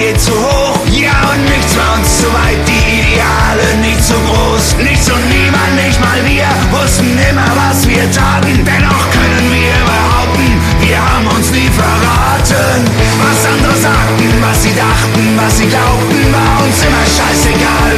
geht zu hoch, ja und nichts war uns zu weit, die Ideale nicht zu groß, nichts und niemand, nicht mal wir, wussten immer, was wir taten, dennoch können wir behaupten, wir haben uns nie verraten, was andere sagten, was sie dachten, was sie glaubten, war uns immer scheißegal.